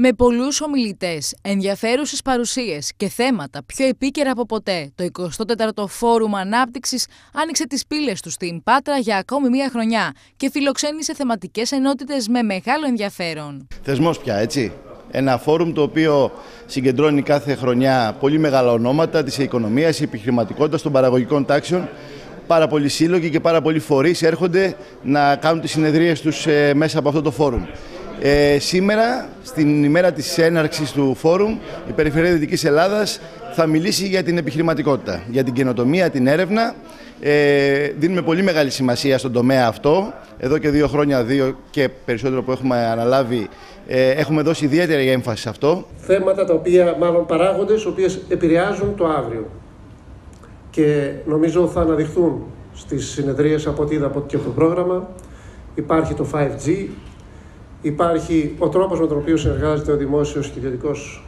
Με πολλούς ομιλητές, ενδιαφέρουσες παρουσίες και θέματα πιο επίκαιρα από ποτέ, το 24ο Φόρουμ Ανάπτυξης άνοιξε τις πύλες του στην Πάτρα για ακόμη μία χρονιά και φιλοξένησε θεματικές ενότητες με μεγάλο ενδιαφέρον. Θεσμός πια, έτσι. Ένα φόρουμ το οποίο συγκεντρώνει κάθε χρονιά πολύ μεγάλα ονόματα της οικονομίας, τη επιχειρηματικότητα, των παραγωγικών τάξεων. Πάρα πολλοί σύλλογοι και πάρα πολλοί φορείς έρχονται να κάνουν τις συνεδρίες τους ε, μέσα από αυτό το φόρουμ. Ε, σήμερα, στην ημέρα της έναρξης του φόρουμ, η Περιφερεια Δυτικής Ελλάδας θα μιλήσει για την επιχειρηματικότητα, για την καινοτομία, την έρευνα. Ε, δίνουμε πολύ μεγάλη σημασία στον τομέα αυτό. Εδώ και δύο χρόνια, δύο και περισσότερο που έχουμε αναλάβει, ε, έχουμε δώσει ιδιαίτερη έμφαση σε αυτό. Θέματα τα οποία, μάλλον παράγοντες, οι οποίες επηρεάζουν το αύριο. Και νομίζω θα αναδειχθούν στις συνεδρίες από ό,τι είδα από το πρόγραμμα. Υπάρχει το 5G, Υπάρχει ο τρόπος με τον οποίο συνεργάζεται ο δημόσιος και ιδιωτικός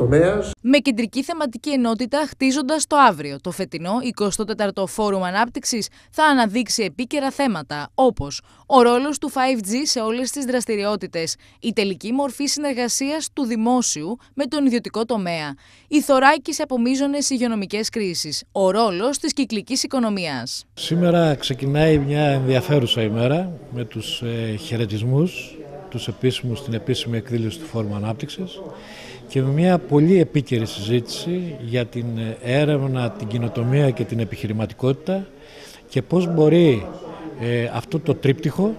τομέας. Με κεντρική θεματική ενότητα χτίζοντας το αύριο, το φετινό 24ο Φόρουμ Ανάπτυξης θα αναδείξει επίκαιρα θέματα όπως ο ρόλος του 5G σε όλες τις δραστηριότητες, η τελική μορφή συνεργασίας του δημόσιου με τον ιδιωτικό τομέα, η θωράκιση από μείζονες υγειονομικές κρίσεις, ο ρόλος της κυκλικής οικονομίας. Σήμερα ξεκινάει μια ενδιαφέρουσα ημέρα με τους ε, χαιρετισμούς, τους επίσημους στην επίσημη εκδήλωση του Φόρουμ Ανάπτυξης και με μια πολύ επίκαιρη συζήτηση για την έρευνα, την κοινοτομία και την επιχειρηματικότητα και πώς μπορεί ε, αυτό το τρίπτυχο,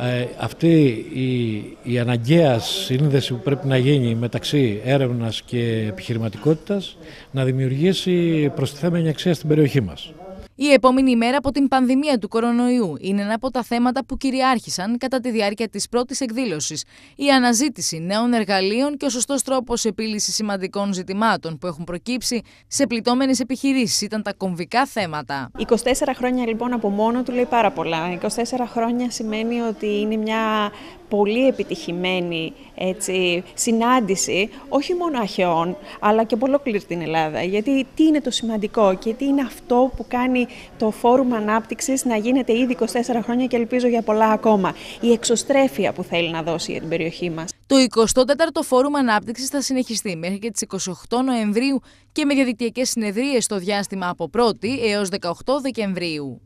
ε, αυτή η, η αναγκαία σύνδεση που πρέπει να γίνει μεταξύ έρευνας και επιχειρηματικότητας να δημιουργήσει προστιθέμενη αξία στην περιοχή μας. Η επόμενη ημέρα από την πανδημία του κορονοϊού είναι ένα από τα θέματα που κυριάρχησαν κατά τη διάρκεια της πρώτης εκδήλωσης. Η αναζήτηση νέων εργαλείων και ο σωστός τρόπος επίλυσης σημαντικών ζητημάτων που έχουν προκύψει σε πληττόμενες επιχειρήσεις ήταν τα κομβικά θέματα. 24 χρόνια λοιπόν από μόνο του λέει πάρα πολλά. 24 χρόνια σημαίνει ότι είναι μια πολύ επιτυχημένη έτσι, συνάντηση, όχι μόνο αχαιών, αλλά και από ολόκληρη την Ελλάδα. Γιατί τι είναι το σημαντικό και τι είναι αυτό που κάνει το Φόρουμ Ανάπτυξης να γίνεται ήδη 24 χρόνια και ελπίζω για πολλά ακόμα. Η εξωστρέφεια που θέλει να δώσει για την περιοχή μας. Το 24ο Φόρουμ Ανάπτυξης θα συνεχιστεί μέχρι και τις 28 Νοεμβρίου και με διαδικτυακές συνεδρίες στο διάστημα από 1η έως 18 Δεκεμβρίου.